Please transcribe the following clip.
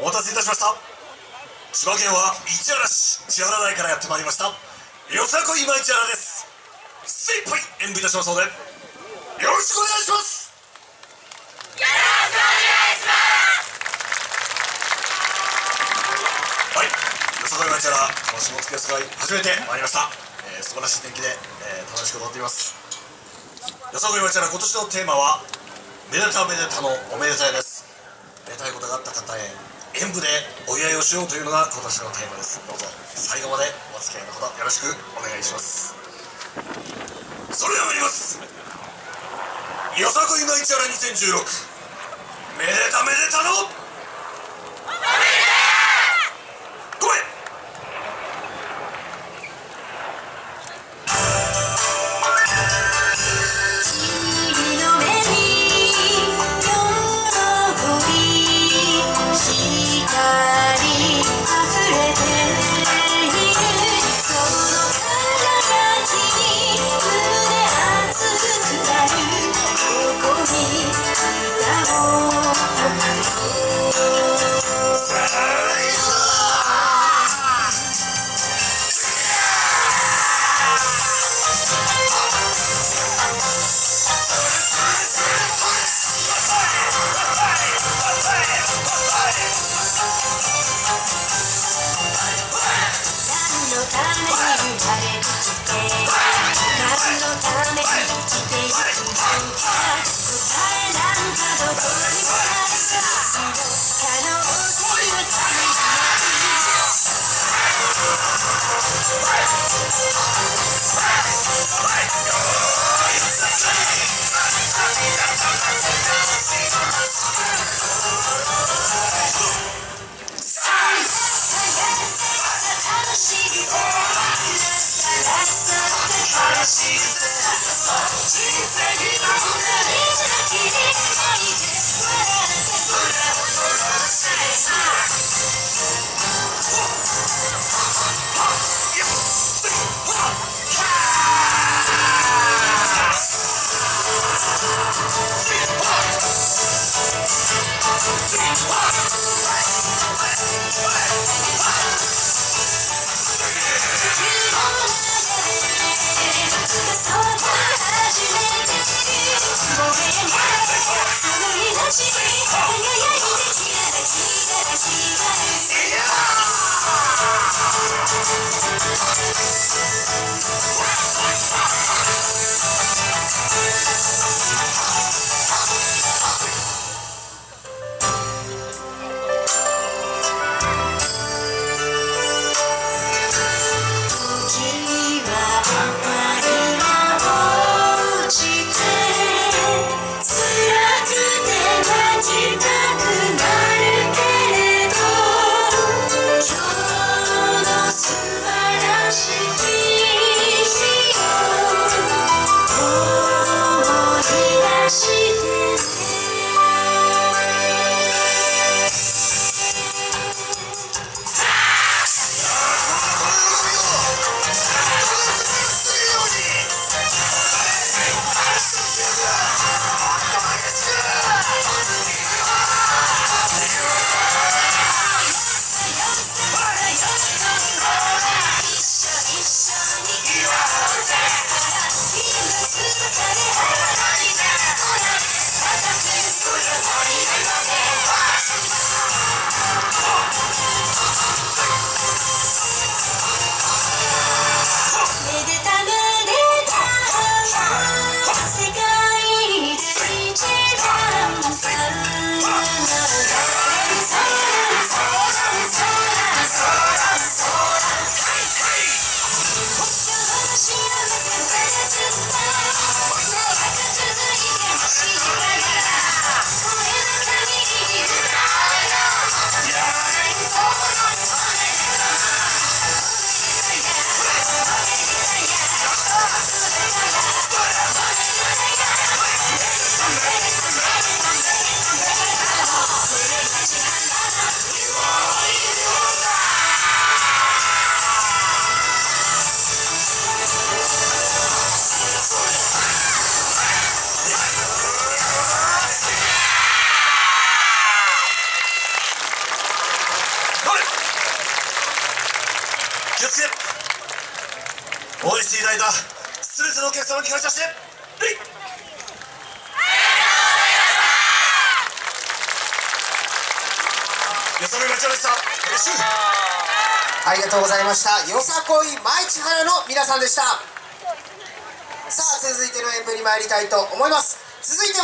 お待たせいたしました。千葉県は市原市千原台からやってまいりました。よさこい今市原です。精一杯演舞いたしますのでよろしくお願いします。はい。よさこい今市原この下野すがい初めて参りました、えー、素晴らしい天気で、えー、楽しく踊っています。よさこい今市原今年のテーマはめでためでたのおめでたいです。めでたいことがあった方へ演舞でお祝いをしようというのが今年のテーマです。どうぞ。最後までお付き合いのほどよろしくお願いします。それでは参ります。よさこいの市原2016めでためでたの。ごめん。ために生まれてきて何のために生きていくのか。Yeah.「それならばい街」応援していただいた全てのお客様に感謝して礼よさこい町原でした。嬉しいありがとうございました。よさこい舞千原の皆さんでした。さあ続いての演舞に参りたいと思います。続いては